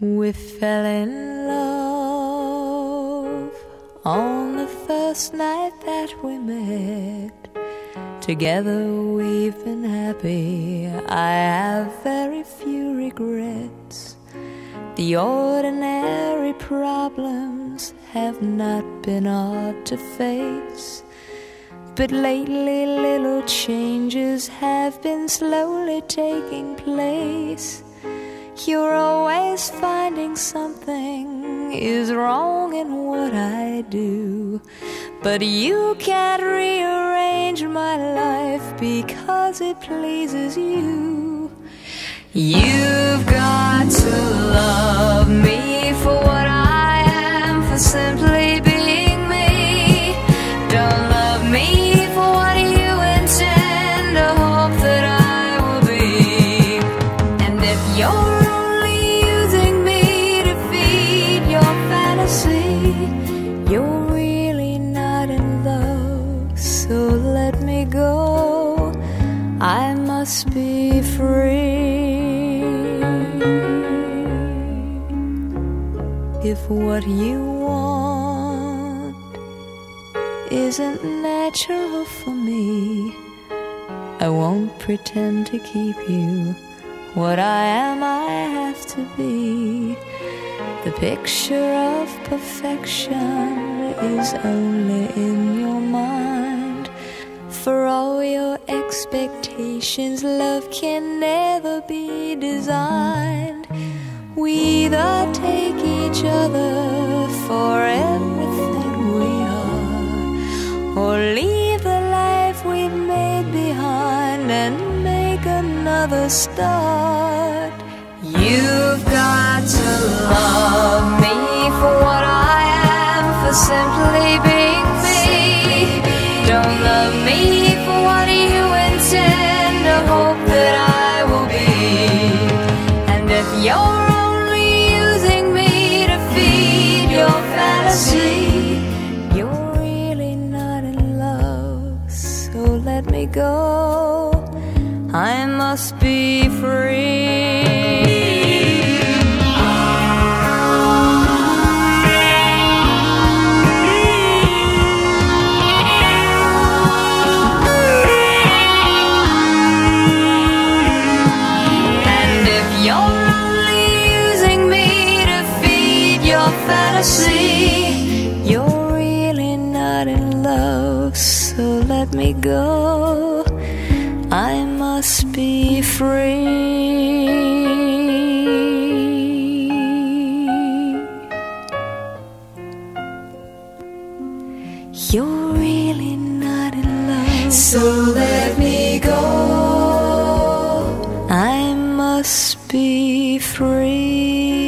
We fell in love on the first night that we met. Together we've been happy. I have very few regrets. The ordinary problems have not been hard to face. But lately, little changes have been slowly taking place. You're always finding something is wrong in what I do. But you can't rearrange my life because it pleases you. You've got to love must be free. If what you want isn't natural for me, I won't pretend to keep you. What I am, I have to be. The picture of perfection is only in your mind. For all your expectations, love can never be designed. We either take each other for everything we are, or leave the life we've made behind and make another start. Must be free. And if you're only using me to feed your fantasy, you're really not in love. So let me go. I must be free. You're really not in love. So let me go. I must be free.